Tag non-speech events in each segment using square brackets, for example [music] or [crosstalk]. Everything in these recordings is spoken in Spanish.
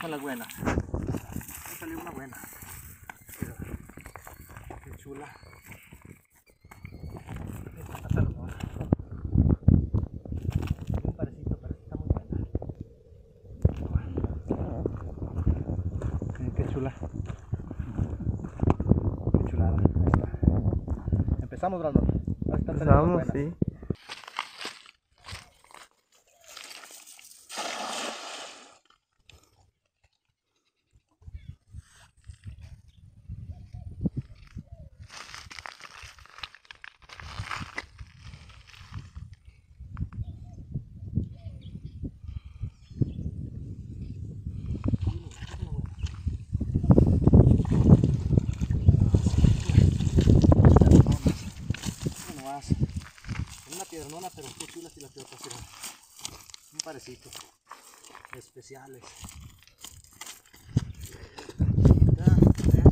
con las buenas. Me salió una buena. Mira, Qué chula. Qué chula. Qué chulada. Ahí está. Empezamos, Brandon. Vamos, buenas. sí. Mira nomás. Una piedronona, pero qué chulas y las otras eran un parecito. Especiales. Ya, ya.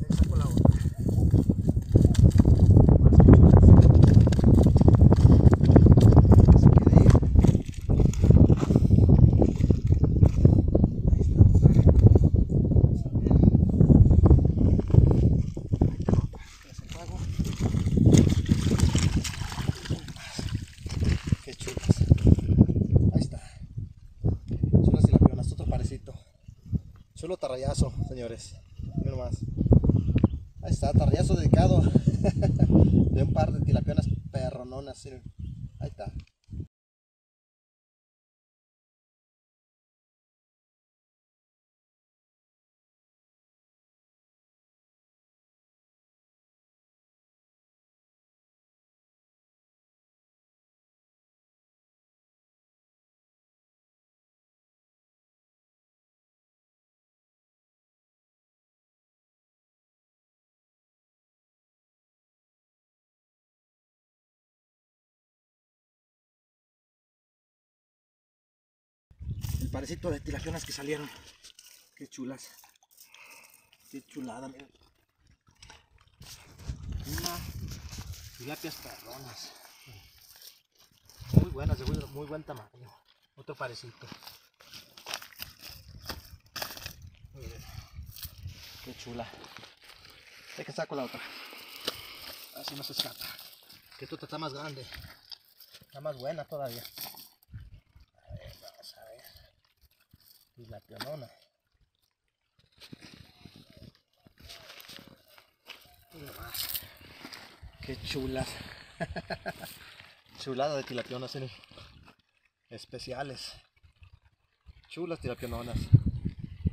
Ahí saco la otra. Más que chulas. Se queda ahí. Ahí está. Vamos a ver. Qué chulas. Ahí está. Chulas y la pionas, otro parecito. Chulo tarrayazo, señores. Ahí está, tarrayazo dedicado [laughs] de un par de tilapionas perrononas. Ahí está. Parecito de tilapionas que salieron. Qué chulas. Qué chulada, miren. Una tilapias perronas. Muy buenas, de muy, buen tamaño. Otro parecito. Miren. Qué chula. Que saco la otra. Así no se escapa. Que esta está más grande. Está más buena todavía. A ver, vamos a ver. Y la pionona. Qué chulas. [laughs] Chulada de tilapionas, miren. Especiales. Chulas tilapiononas.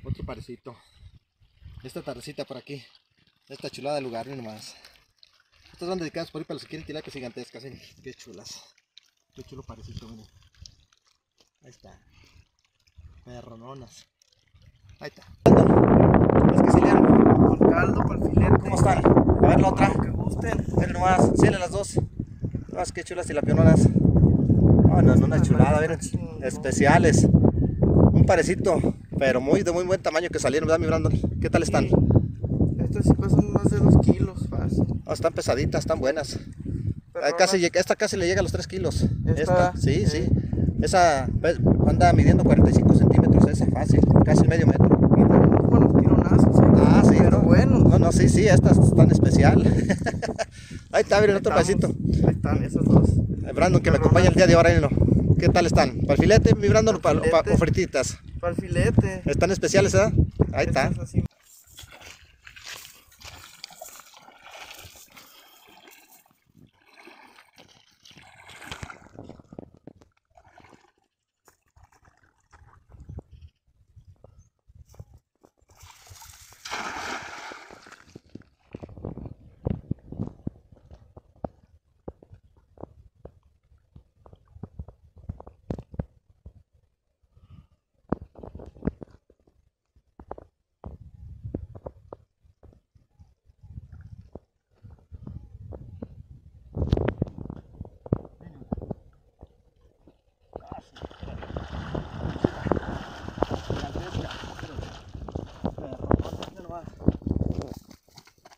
Otro parecito. Esta tardecita por aquí. Esta chulada de lugar, nomás. Estas van dedicadas por ahí para los que quieren tilapias gigantescas, miren. Qué chulas. Qué chulo parecito, miren. Ahí está. Perrononas. Ahí está. Las que salieron. Con caldo para el filete. ¿Cómo están? A ver la otra. Que gusten. Miren nomás, síguele las dos. Más que chulas y la piononas. Oh, no, no, una chulada, miren. Especiales. Un parecito, pero muy de muy buen tamaño que salieron, ¿verdad, mi Brandon? ¿Qué tal están? Estas sí pesan más de 2 kilos, fácil. Oh, están pesaditas, están buenas. Pero Ah, casi, esta casi le llega a los 3 kilos. Esta, Esta, sí, eh. sí. Esa anda midiendo 45 centímetros, esa fácil, casi medio metro. Tironazos, ¿eh? Ah, sí, Pero no. buenos. No, no, sí, sí, esta es tan especial. [laughs] Ahí está, miren, otro pedacito. Ahí están esos dos. Eh, Brandon, que me acompaña el día de ahora, ¿no? ¿Qué tal están? ¿Para el filete, mi Brandon, o, para, o pa- Filete. o frititas? Para el filete. ¿Están especiales, eh? Ahí está. Estas así.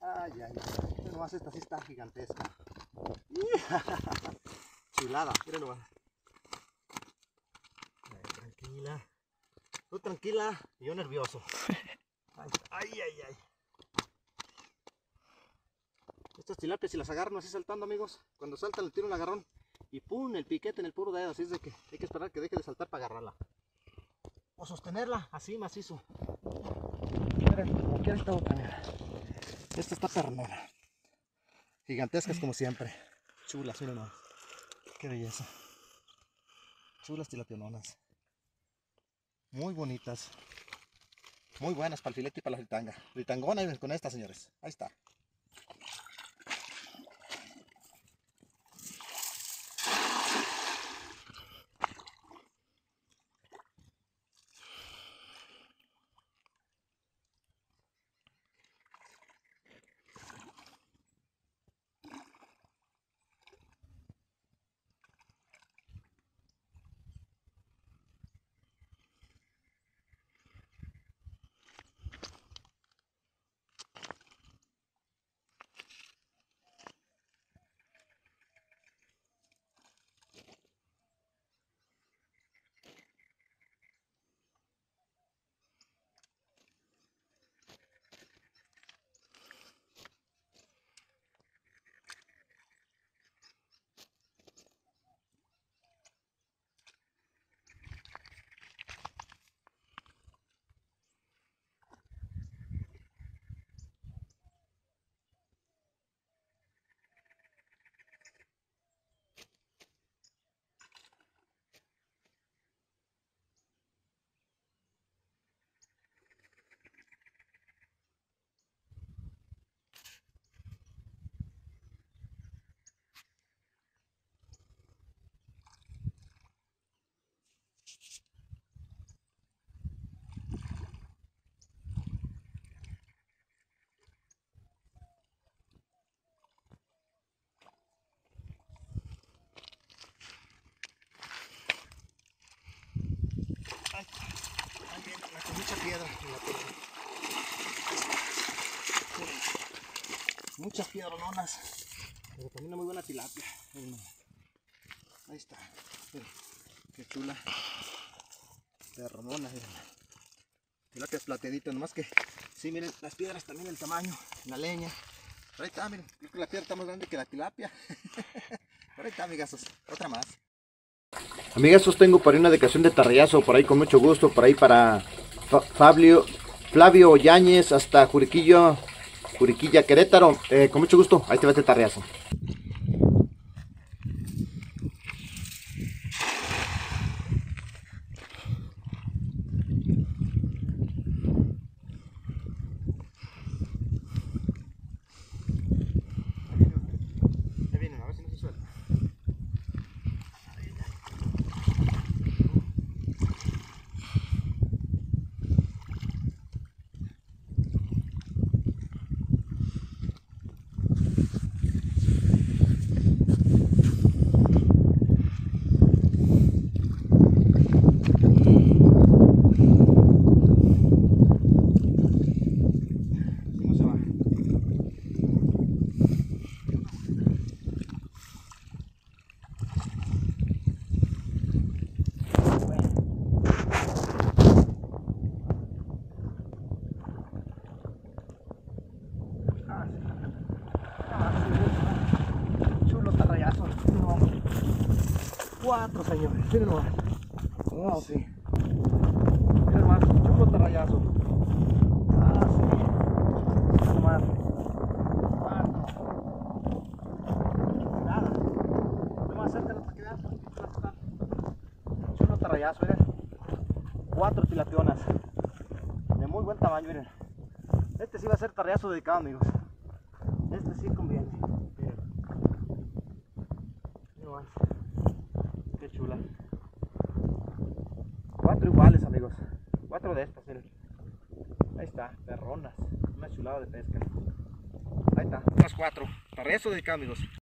Ay, ay, ay. Miren nomás, esta sí está gigantesca. [laughs] Chulada, nomás. Tranquila. Tú tranquila y yo nervioso. Ay, ay, ay. Estas tilapias si las agarran así saltando amigos, cuando saltan le tiro un agarrón y pum, el piquete en el puro dedo, así es de que hay que esperar que deje de saltar para agarrarla. O sostenerla así macizo. Miren, como quiera esta otra, mira. Esta está pernona. Gigantescas como siempre. Chulas, miren nomás. Qué belleza. Chulas tilapiononas. Muy bonitas. Muy buenas para el filete y para la fritanga. Fritangona con estas, señores. Ahí está. Mucha piedra. en la piedra. Muchas. Pero también una muy buena tilapia. Ahí está. Miren, qué chula. Perronona, miren. Tilapias plateaditas, nomás que. Sí, miren, las piedras también el tamaño, la leña. Pero ahí está, miren. Creo que la piedra está más grande que la tilapia. Pero [laughs] ahí está, amigazos. Otra más. Amigazos, tengo para una dedicación de tarrayazo, por ahí con mucho gusto, por ahí para Fabio, Flavio Yáñez hasta Juriquillo, Juriquilla, Querétaro. Eh, con mucho gusto, ahí te va este tarrayazo. Ahí vienen, a ver si no se suelta. Si no se va. Ah, sí. Ah, sí. Chulo tarrayazo. No. Señores. Miren nomás. Oh, sí. Miren nomás. Chulo tarrayazo. Ah, sí. Miren nomás. Cuatro. Nada. Nomás acércalo para que. Chulo tarrayazo, miren. Cuatro tilapionas. De muy buen tamaño, miren. Este sí va a ser tarreazo dedicado, amigos. Este sí conviene. Miren. Miren nomás. Qué chula. Cuatro iguales, amigos. Cuatro de estas, miren. Ahí está, perronas. Una chulada de pesca. Ahí está, unas cuatro. Tarreazo dedicado, amigos.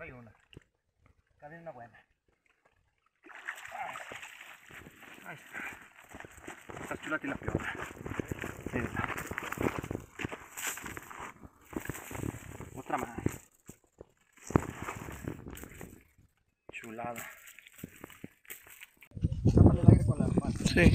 Trae una. Acá viene una buena. Ahí está. Está chula tilapiona. Mírenla. Otra más. Chulada. Tápale el aire con la mano. Sí.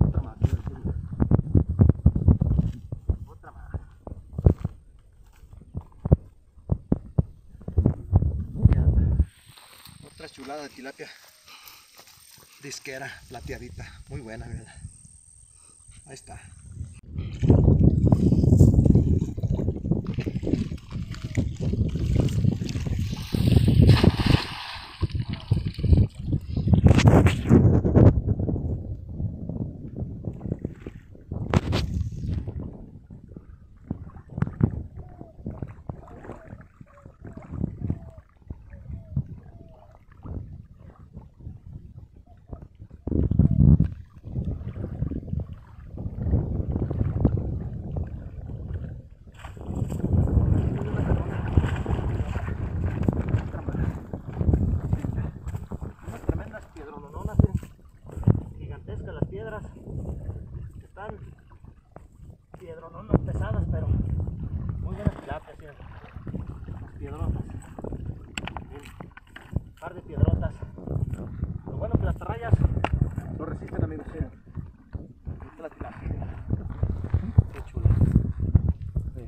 Otra más. Otra más. Ya. Otra chulada de tilapia. Disquera, plateadita. Muy buena, ¿verdad? Ahí está. Unas tremendas piedrononas, miren. gigantescas las piedras. Están piedrononas pesadas, pero muy buenas tilapias, miren. Las piedrotas. Miren, un par de piedrotas. Lo bueno que las tarrayas lo resisten, amigos. Miren. Esta es la tilapia. Qué chula. Miren.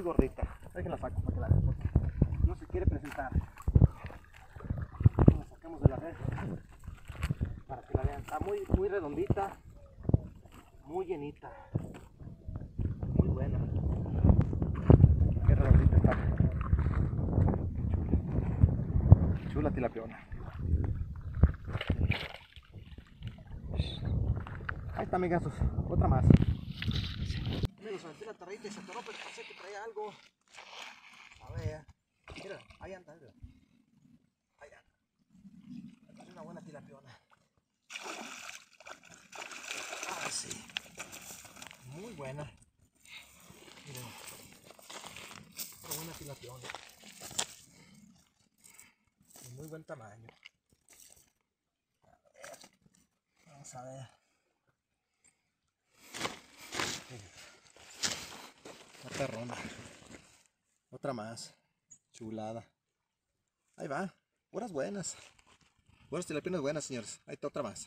Muy gordita. Déjenla saco para que la vean. porque no se quiere presentar. La sacamos de la red para que la vean. Está muy, muy redondita, muy llenita, muy buena. Qué redondita está. Chula. Chula tilapiona. Ahí está, amigazos. Otra más. Amigos, aventé la tarrita y se atoró, pero pensé que traía algo. A ver. Mira, ahí anda, mira. Ahí anda. Es una buena tilapiona. Ah, sí. Muy buena. Miren. Una buena tilapiona. De muy buen tamaño. A ver. Vamos a ver. Otra más. Chulada. Ahí va. Buenas buenas. Buenas tilapinas buenas, señores. Ahí está otra más.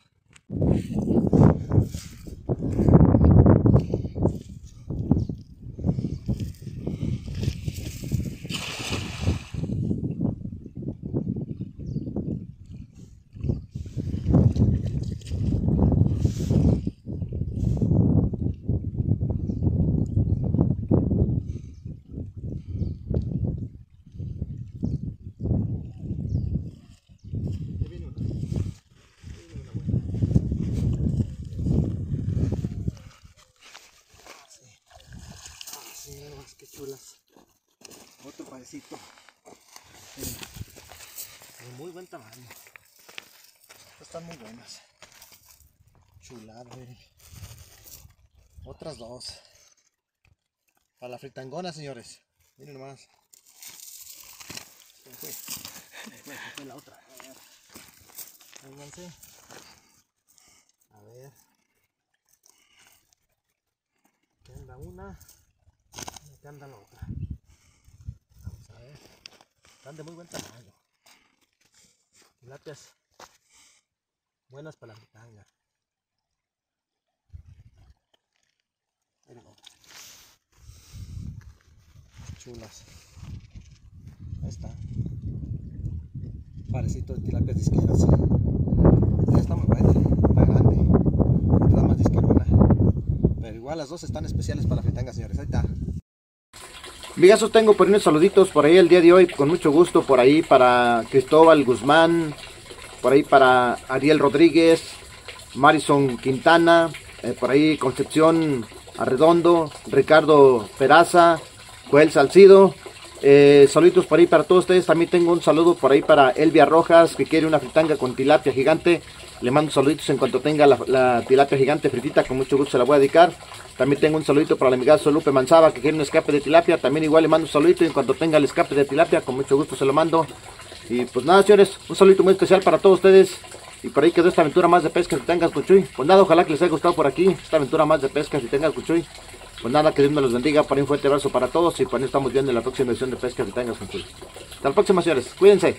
Ahí viene una. Ahí viene una buena. Ah, sí. Ah, sí, miren nomás qué chulas. Otro parecito. Miren. De muy buen tamaño. Estas están muy buenas. Chulada, miren. Otras dos. Para la fritangona, señores. Miren nomás. Se fue. La otra. Vénganse. A ver. Aquí anda una. Y aquí anda la otra. Vamos a ver. Están de muy buen tamaño. Tilapias buenas para la otra. Chulas. Ahí está. Parecito de tilapias disqueras. Esta está muy buena, está grande. Esta más disquerona. Pero igual las dos están especiales para la fritanga, señores. Ahí está. Vigazos tengo por unos saluditos por ahí el día de hoy, con mucho gusto por ahí para Cristóbal Guzmán, por ahí para Ariel Rodríguez, Marison Quintana, eh, por ahí Concepción Arredondo, Ricardo Peraza, Joel Salcido. Eh, saluditos por ahí para todos ustedes. También tengo un saludo por ahí para Elvia Rojas, que quiere una fritanga con tilapia gigante. Le mando saluditos en cuanto tenga la, la tilapia gigante fritita, con mucho gusto se la voy a dedicar. También tengo un saludito para el amigazo Lupe Manzaba, que quiere un escape de tilapia. También igual le mando un saludito en cuanto tenga el escape de tilapia, con mucho gusto se lo mando. Y pues nada, señores, un saludito muy especial para todos ustedes. Y por ahí quedó esta aventura más de pesca si tengas cuchuy. Pues nada, ojalá que les haya gustado por aquí. Esta aventura más de pesca si tengas cuchuy. Pues nada, que Dios me los bendiga. Por ahí un fuerte abrazo para todos. Y pues estamos viendo en la próxima edición de pesca si tengas cuchuy. Hasta la próxima, señores. Cuídense.